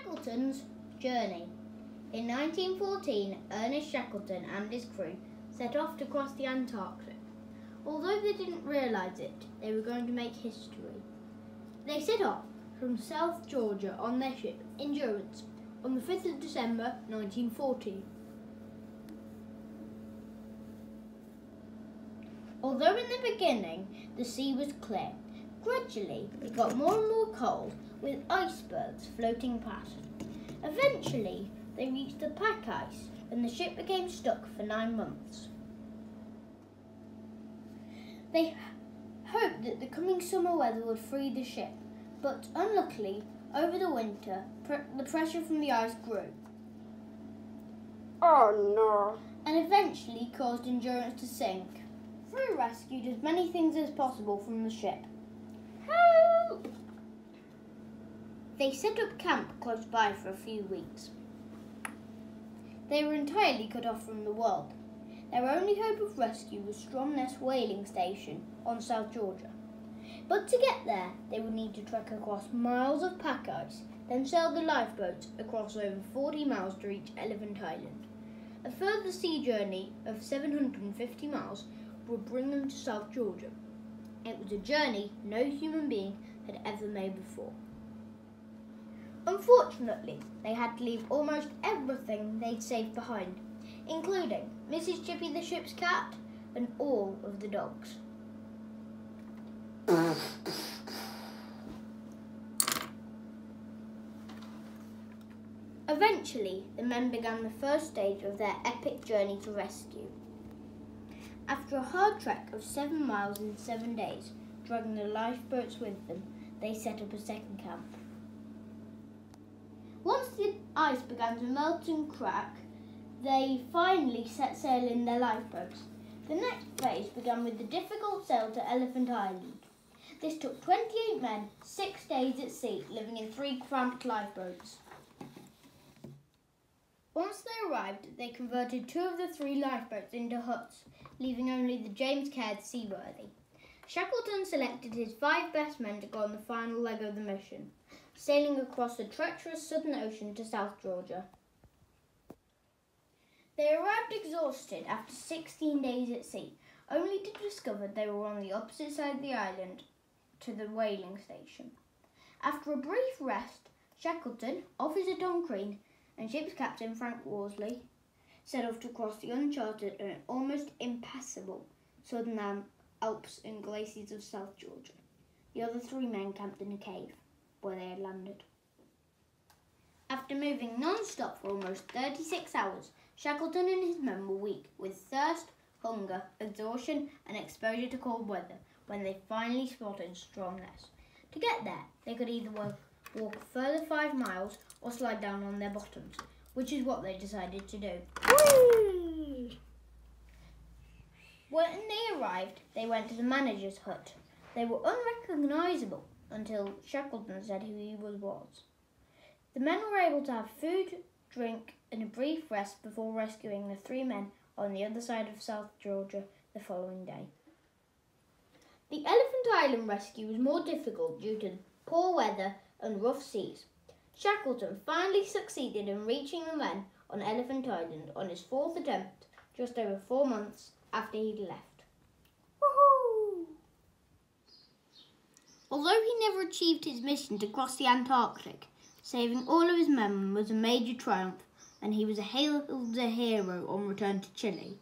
Shackleton's journey. In 1914, Ernest Shackleton and his crew set off to cross the Antarctic. Although they didn't realise it, they were going to make history. They set off from South Georgia on their ship Endurance on the 5th of December 1914. Although in the beginning the sea was clear, gradually it got more and more cold with icebergs floating past. Eventually they reached the pack ice and the ship became stuck for nine months. They hoped that the coming summer weather would free the ship, but unluckily, over the winter, pr- the pressure from the ice grew Oh no. and eventually caused Endurance to sink. Crew rescued as many things as possible from the ship. They set up camp close by for a few weeks. They were entirely cut off from the world. Their only hope of rescue was Stromness whaling station on South Georgia. But to get there, they would need to trek across miles of pack ice, then sail the lifeboats across over 40 miles to reach Elephant Island. A further sea journey of 750 miles would bring them to South Georgia. It was a journey no human being had ever made before. Unfortunately, they had to leave almost everything they'd saved behind, including Mrs. Chippy the ship's cat and all of the dogs. Eventually, the men began the first stage of their epic journey to rescue. After a hard trek of seven miles in seven days, dragging the lifeboats with them, they set up a second camp. Once the ice began to melt and crack, they finally set sail in their lifeboats. The next phase began with the difficult sail to Elephant Island. This took 28 men, six days at sea, living in three cramped lifeboats. Once they arrived, they converted two of the three lifeboats into huts, leaving only the James Caird seaworthy. Shackleton selected his five best men to go on the final leg of the mission, sailing across the treacherous Southern Ocean to South Georgia. They arrived exhausted after 16 days at sea, only to discover they were on the opposite side of the island to the whaling station. After a brief rest, Shackleton, Officer Tom Crean, and ship's captain Frank Worsley set off to cross the uncharted and almost impassable southern Alps and glaciers of South Georgia. The other three men camped in a cave where they had landed. After moving non-stop for almost 36 hours, Shackleton and his men were weak with thirst, hunger, exhaustion, and exposure to cold weather when they finally spotted Stromness. To get there, they could either walk, walk a further five miles or slide down on their bottoms, which is what they decided to do. Whee! When they arrived, they went to the manager's hut. They were unrecognisable until Shackleton said who he was. was. The men were able to have food, drink, and a brief rest before rescuing the three men on the other side of South Georgia the following day. The Elephant Island rescue was more difficult due to poor weather and rough seas. Shackleton finally succeeded in reaching the men on Elephant Island on his fourth attempt, just over four months after he'd left. Woohoo! Although he never achieved his mission to cross the Antarctic, saving all of his men was a major triumph, and he was hailed as a hero on return to Chile.